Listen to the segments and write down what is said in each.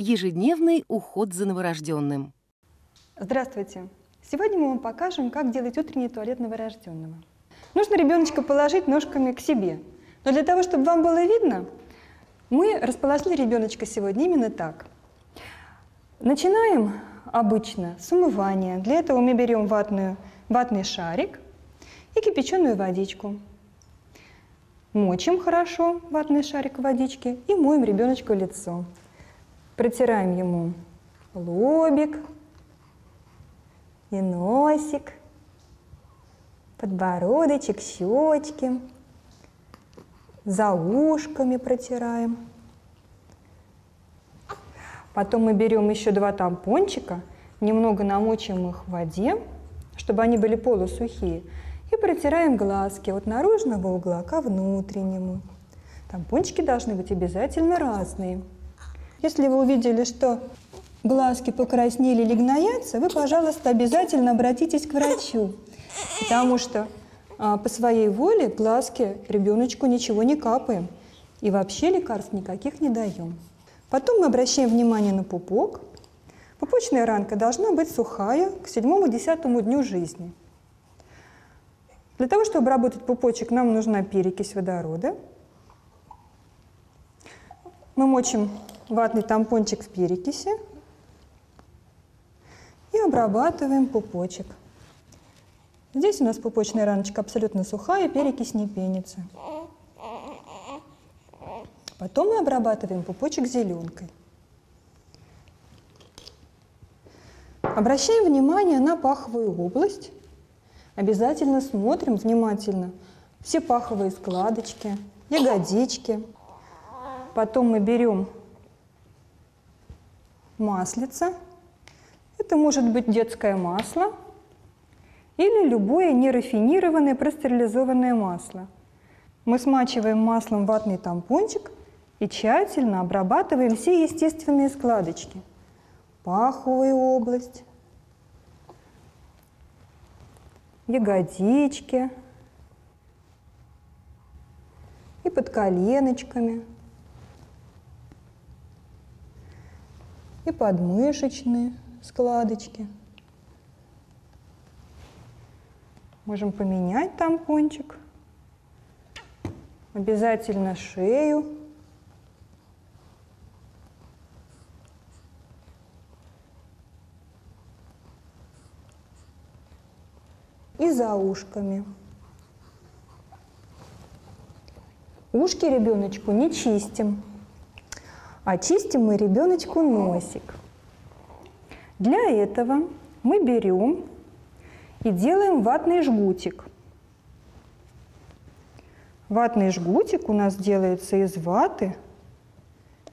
Ежедневный уход за новорожденным. Здравствуйте! Сегодня мы вам покажем, как делать утренний туалет новорожденного. Нужно ребеночка положить ножками к себе. Но для того, чтобы вам было видно, мы расположили ребеночка сегодня именно так. Начинаем обычно с умывания. Для этого мы берем ватную, ватный шарик и кипяченую водичку. Мочим хорошо ватный шарик в водичке и моем ребеночку лицо. Протираем ему лобик и носик, подбородочек, щечки, за ушками протираем. Потом мы берем еще два тампончика, немного намочим их в воде, чтобы они были полусухие, и протираем глазки от наружного угла ко внутреннему. Тампончики должны быть обязательно разные. Если вы увидели, что глазки покраснели или гноятся, вы, пожалуйста, обязательно обратитесь к врачу, потому что а, по своей воле глазки ребеночку ничего не капаем и вообще лекарств никаких не даем. Потом мы обращаем внимание на пупок. Пупочная ранка должна быть сухая к 7-10 дню жизни. Для того, чтобы обработать пупочек, нам нужна перекись водорода. Мы мочим ватный тампончик в перекиси и обрабатываем пупочек. Здесь у нас пупочная раночка абсолютно сухая, перекись не пенится. Потом мы обрабатываем пупочек зеленкой. Обращаем внимание на паховую область. Обязательно смотрим внимательно все паховые складочки, ягодички. Потом мы берем маслица. Это может быть детское масло или любое нерафинированное простерилизованное масло. Мы смачиваем маслом ватный тампончик и тщательно обрабатываем все естественные складочки. Паховую область, ягодички и под коленочками – и подмышечные складочки. Можем поменять тампончик. Обязательно шею. И за ушками. Ушки ребеночку не чистим. Очистим мы ребеночку носик. Для этого мы берем и делаем ватный жгутик. Ватный жгутик у нас делается из ваты.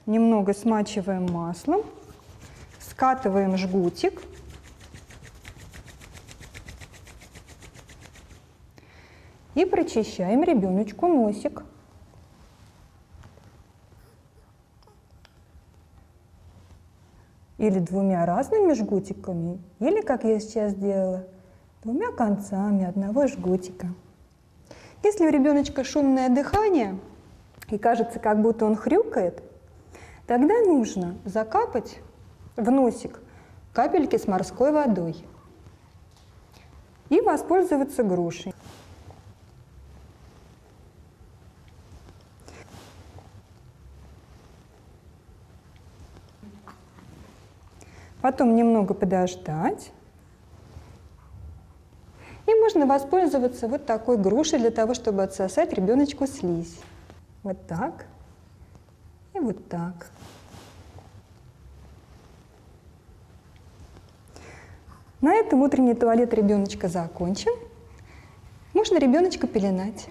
Немного смачиваем маслом, скатываем жгутик. И прочищаем ребеночку носик. Или двумя разными жгутиками, или, как я сейчас сделала, двумя концами одного жгутика. Если у ребеночка шумное дыхание и кажется, как будто он хрюкает, тогда нужно закапать в носик капельки с морской водой и воспользоваться грушей. Потом немного подождать. И можно воспользоваться вот такой грушей для того, чтобы отсосать ребеночку слизь. Вот так и вот так. На этом утренний туалет ребеночка закончен. Можно ребеночка пеленать.